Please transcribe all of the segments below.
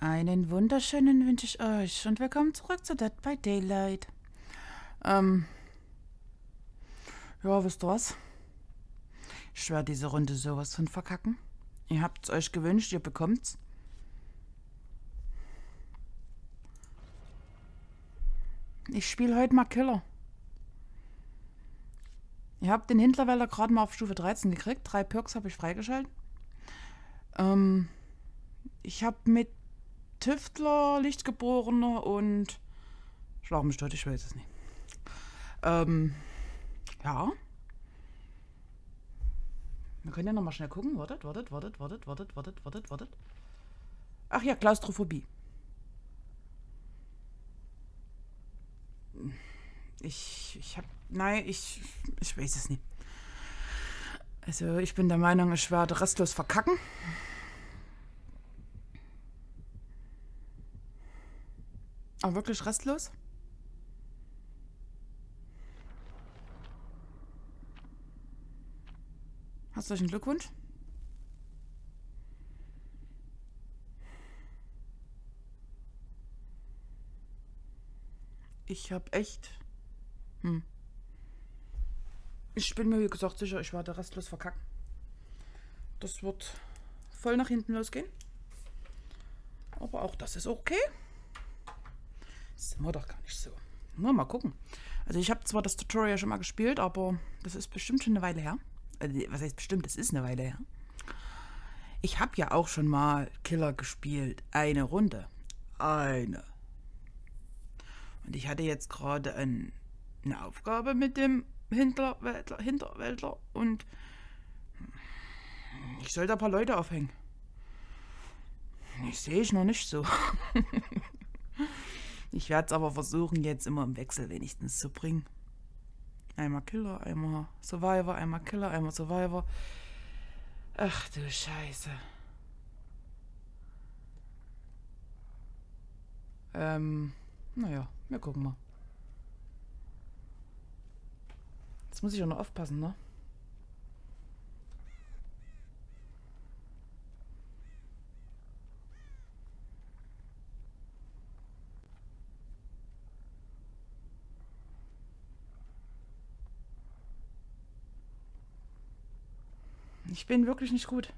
Einen wunderschönen wünsche ich euch und willkommen zurück zu Dead by Daylight. Ähm. Ja, wisst ihr was? Ich werde diese Runde sowas von verkacken. Ihr habt's euch gewünscht, ihr bekommt's. Ich spiele heute mal Killer. Ihr habt den Hindlerweller gerade mal auf Stufe 13 gekriegt. Drei Perks habe ich freigeschaltet. Ähm, ich habe mit Tüftler, Lichtgeborener und Schlag ich weiß es nicht. Ähm, ja. Wir können ja nochmal schnell gucken. Wartet, wartet, wartet, wartet, wartet, wartet, wartet, wartet. Ach ja, Klaustrophobie. Ich, ich hab, nein, ich, ich weiß es nicht. Also ich bin der Meinung, ich werde restlos verkacken. Aber wirklich restlos? Herzlichen Glückwunsch. Ich habe echt... Hm. Ich bin mir, wie gesagt, sicher, ich werde restlos verkacken. Das wird voll nach hinten losgehen. Aber auch das ist okay. Sind wir doch gar nicht so. Nur mal gucken. Also ich habe zwar das Tutorial schon mal gespielt, aber das ist bestimmt schon eine Weile her. Also, was heißt bestimmt, das ist eine Weile her. Ich habe ja auch schon mal Killer gespielt. Eine Runde. Eine. Und ich hatte jetzt gerade ein, eine Aufgabe mit dem Hinterwäldler, Hinterwäldler und ich sollte ein paar Leute aufhängen. Ich sehe ich noch nicht so. Ich werde es aber versuchen, jetzt immer im Wechsel wenigstens zu bringen. Einmal Killer, einmal Survivor, einmal Killer, einmal Survivor. Ach du Scheiße. Ähm, naja, wir gucken mal. Jetzt muss ich auch noch aufpassen, ne? Ich bin wirklich nicht gut.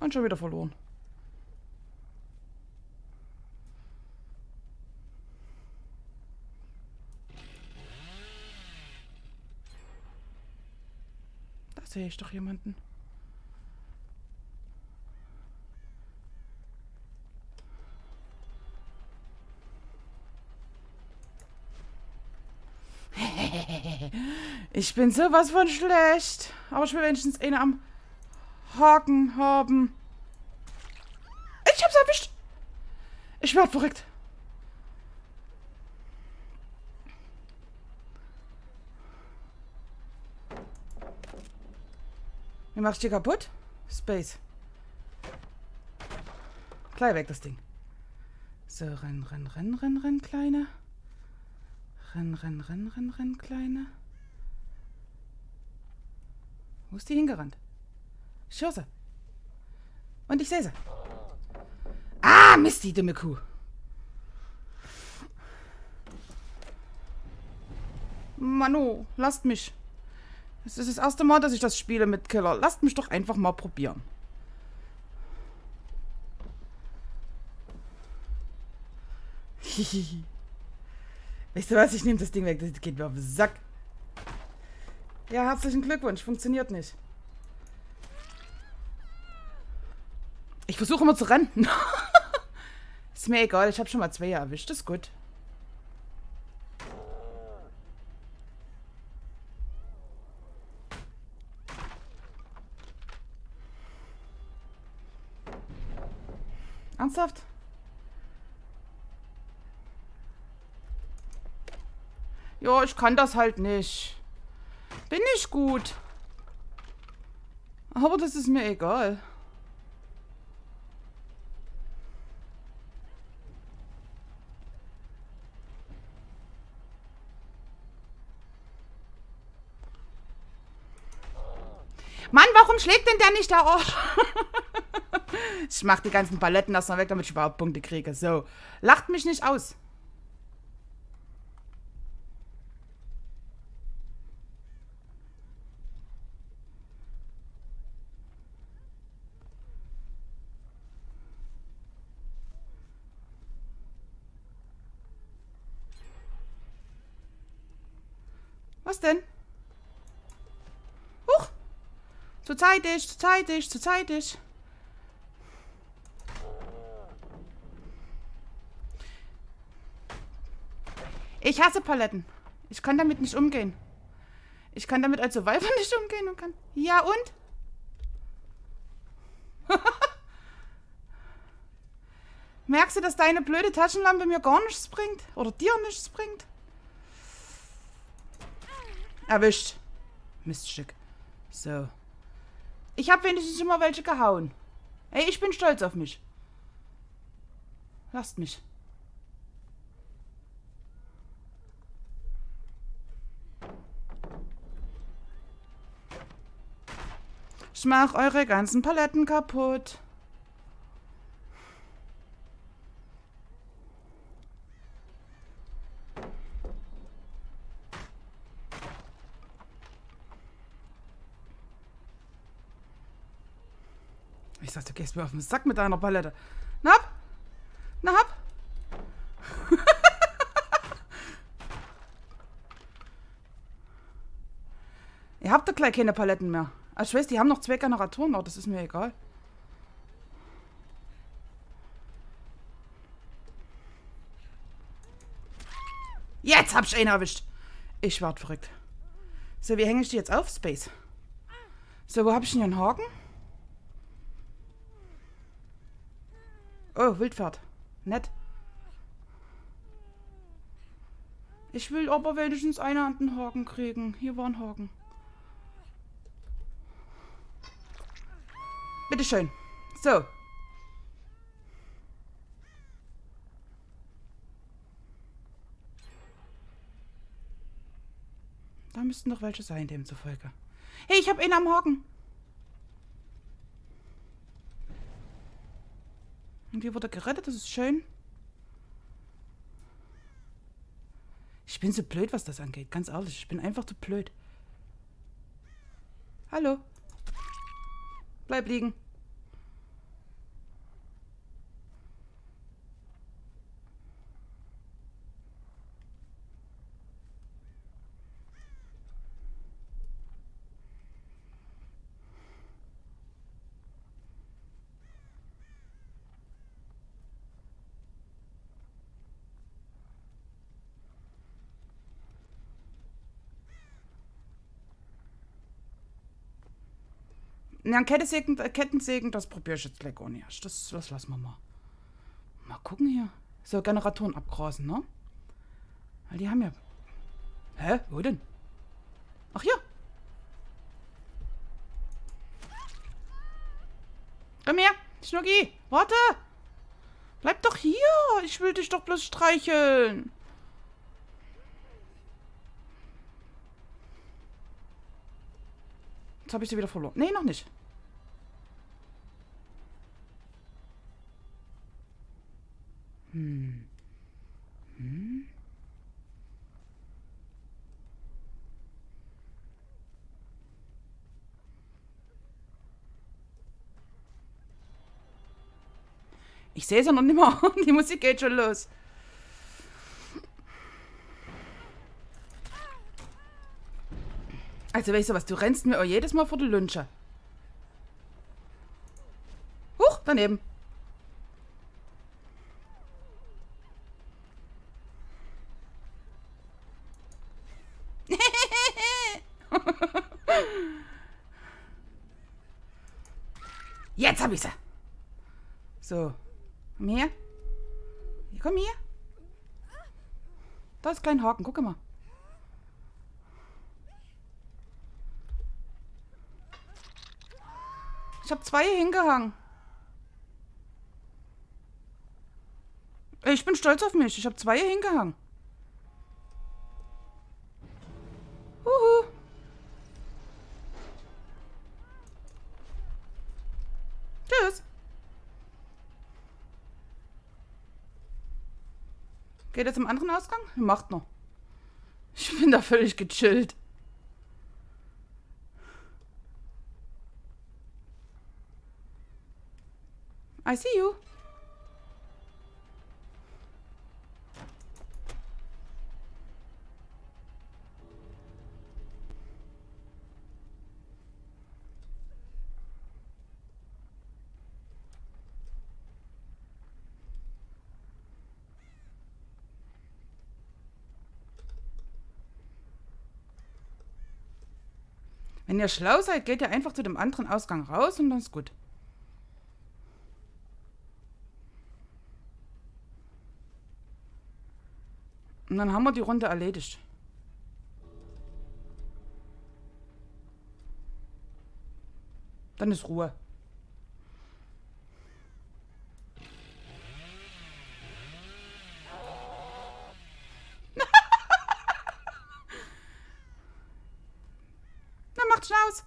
Und schon wieder verloren. Sehe ich doch jemanden. Ich bin sowas von schlecht. Aber ich will wenigstens eine am Haken haben. Ich hab's erwischt. Ich werd verrückt. Wie machst du die kaputt? Space. Gleich weg das Ding. So, renn, renn, renn, renn, renn, Kleine. Renn, renn, renn, renn, renn, Kleine. Wo ist die hingerannt? Ich höre sie. Und ich sehe sie. Ah, Mist, die dumme Kuh. Manu, lasst mich. Es ist das erste Mal, dass ich das spiele mit Killer. Lasst mich doch einfach mal probieren. weißt du was? Ich nehme das Ding weg. Das geht mir auf den Sack. Ja, herzlichen Glückwunsch. Funktioniert nicht. Ich versuche immer zu rennen. ist mir egal. Ich habe schon mal zwei erwischt. Das ist gut. Ernsthaft? Ja, ich kann das halt nicht. Bin ich gut. Aber das ist mir egal. Mann, warum schlägt denn der nicht da auf? ich mach die ganzen Paletten erstmal weg, damit ich überhaupt Punkte kriege. So. Lacht mich nicht aus. Was denn? Huch! Zu zeitig, zu zeitig, zu zeitig. Ich hasse Paletten. Ich kann damit nicht umgehen. Ich kann damit als Survivor nicht umgehen und kann... Ja, und? Merkst du, dass deine blöde Taschenlampe mir gar nichts bringt? Oder dir nichts bringt? Erwischt. Miststück. So. Ich habe wenigstens immer welche gehauen. Ey, ich bin stolz auf mich. Lasst mich. Ich mach eure ganzen Paletten kaputt. Ich sag, du gehst mir auf den Sack mit deiner Palette. Na hab! Na hab! Ihr habt doch gleich keine Paletten mehr. Also ich weiß, die haben noch zwei Generatoren, aber das ist mir egal. Jetzt hab ich einen erwischt. Ich werde verrückt. So, wie hänge ich die jetzt auf? Space. So, wo hab ich denn hier einen Haken? Oh, Wildpferd. Nett. Ich will aber wenigstens einen an den Haken kriegen. Hier war ein Haken. Bitteschön. So. Da müssten doch welche sein, demzufolge. Hey, ich habe einen am Haken. Und hier wurde gerettet, das ist schön. Ich bin so blöd, was das angeht. Ganz ehrlich, ich bin einfach zu blöd. Hallo. Bleib liegen. Na, Kettensägen, äh, Kettensägen, das probiere ich jetzt gleich auch nicht. Das, das lassen wir mal. Mal gucken hier. So, Generatoren abgrasen, ne? Weil die haben ja... Hä? Wo denn? Ach ja. Komm her, Schnucki. Warte. Bleib doch hier. Ich will dich doch bloß streicheln. Jetzt habe ich sie wieder verloren. Nee, noch nicht. Hm. Hm. Ich sehe ja noch nicht mal. Die Musik geht schon los. Also weißt du was, du rennst mir auch jedes Mal vor die Lunche. Huch, daneben. Jetzt hab ich sie. So. Komm her. Komm her. Da ist kein Haken, guck mal. Ich habe zwei hingehangen. Ich bin stolz auf mich. Ich habe zwei hingehangen. Geht er zum anderen Ausgang? Macht noch. Ich bin da völlig gechillt. I see you. Wenn ihr schlau seid, geht ihr einfach zu dem anderen Ausgang raus und dann ist gut. Und dann haben wir die Runde erledigt. Dann ist Ruhe. Na, macht schon aus.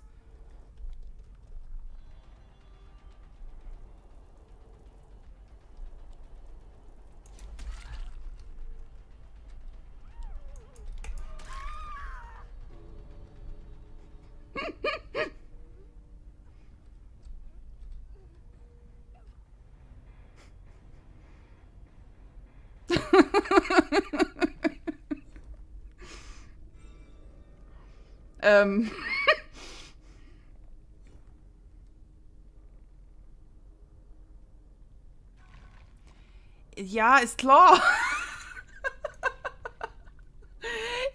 ähm. Ja, ist klar.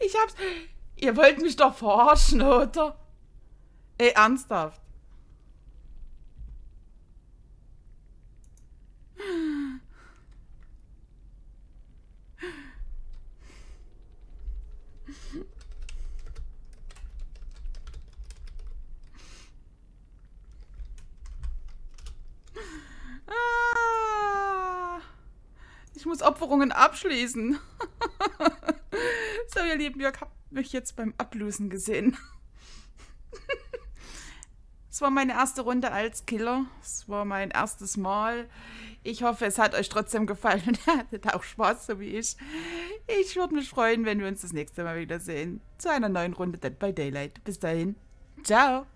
ich hab's. Ihr wollt mich doch verarschen, oder? Ey, ernsthaft. Ah, Ich muss Opferungen abschließen. so, ihr Lieben, ihr habt mich jetzt beim Ablösen gesehen. Es war meine erste Runde als Killer. Es war mein erstes Mal. Ich hoffe, es hat euch trotzdem gefallen und ihr hattet auch Spaß, so wie ich. Ich würde mich freuen, wenn wir uns das nächste Mal wiedersehen. Zu einer neuen Runde Dead by Daylight. Bis dahin. Ciao.